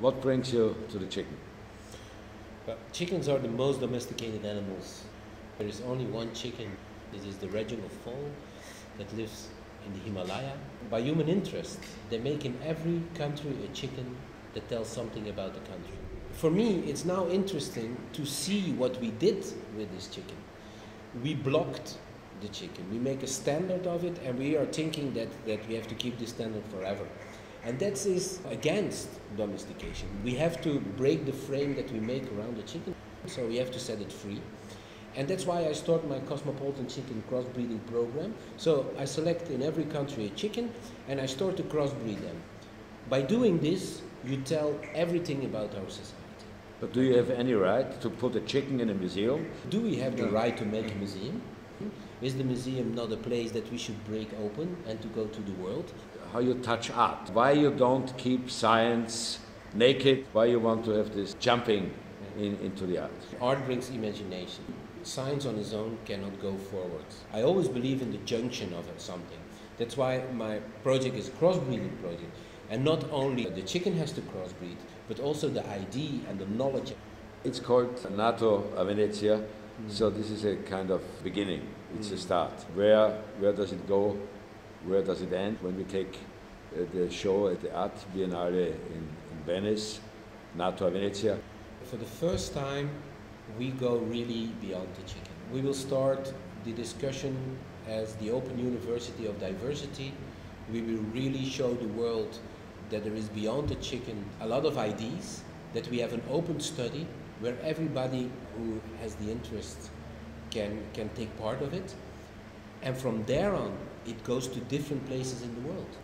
What brings you to the chicken? Well, chickens are the most domesticated animals. There is only one chicken. This is the red jungle fowl that lives in the Himalaya. By human interest, they make in every country a chicken that tells something about the country. For me, it's now interesting to see what we did with this chicken. We blocked the chicken. We make a standard of it, and we are thinking that, that we have to keep this standard forever. And that is against domestication. We have to break the frame that we make around the chicken, so we have to set it free. And that's why I start my cosmopolitan chicken crossbreeding program. So I select in every country a chicken and I start to crossbreed them. By doing this, you tell everything about our society. But do you have any right to put a chicken in a museum? Do we have the right to make a museum? Is the museum not a place that we should break open and to go to the world? How you touch art? Why you don't keep science naked? Why you want to have this jumping in, into the art? Art brings imagination. Science on its own cannot go forward. I always believe in the junction of something. That's why my project is a crossbreeding project. And not only the chicken has to crossbreed, but also the ID and the knowledge. It's called Nato a Venezia, mm. so this is a kind of beginning. It's mm. a start. Where where does it go? Where does it end? When we take uh, the show at the Art Biennale in, in Venice, Nato Venezia. For the first time, we go really beyond the chicken. We will start the discussion as the Open University of Diversity. We will really show the world that there is beyond the chicken a lot of ideas, that we have an open study where everybody who has the interest can, can take part of it. And from there on, it goes to different places in the world.